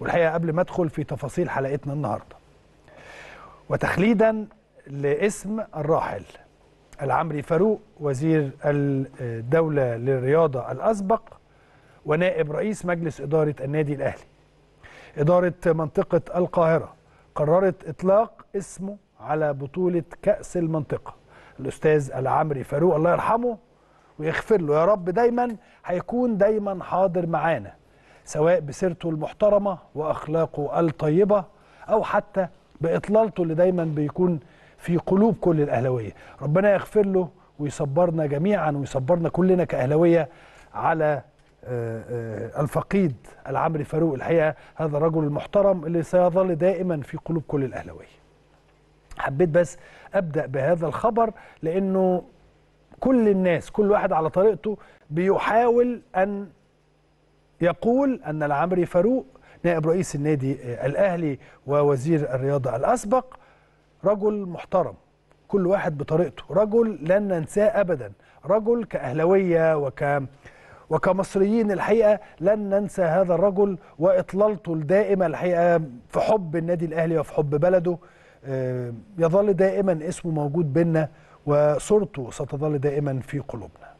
والحقيقة قبل ما أدخل في تفاصيل حلقتنا النهارده وتخليدا لاسم الراحل العمري فاروق وزير الدولة للرياضة الأسبق ونائب رئيس مجلس إدارة النادي الأهلي. إدارة منطقة القاهرة قررت إطلاق اسمه على بطولة كأس المنطقة. الأستاذ العمري فاروق الله يرحمه ويغفر له. يا رب دايما هيكون دايما حاضر معانا. سواء بسيرته المحترمة وأخلاقه الطيبة أو حتى بإطلالته اللي دايما بيكون في قلوب كل الأهلاوية. ربنا يغفر له ويصبرنا جميعا ويصبرنا كلنا كأهلاوية على الفقيد العمري فاروق. الحقيقة هذا الرجل المحترم اللي سيظل دائما في قلوب كل الأهلاوية. حبيت بس أبدأ بهذا الخبر لأنه كل الناس كل واحد على طريقته بيحاول أن يقول أن العمري فاروق نائب رئيس النادي الأهلي ووزير الرياضة الأسبق رجل محترم كل واحد بطريقته رجل لن ننساه ابدا رجل كأهلاوية وك وكمصريين الحقيقة لن ننسى هذا الرجل وإطلالته الدائمة الحقيقة في حب النادي الأهلي وفي حب بلده. يظل دائما اسمه موجود بينا وصورته ستظل دائما في قلوبنا.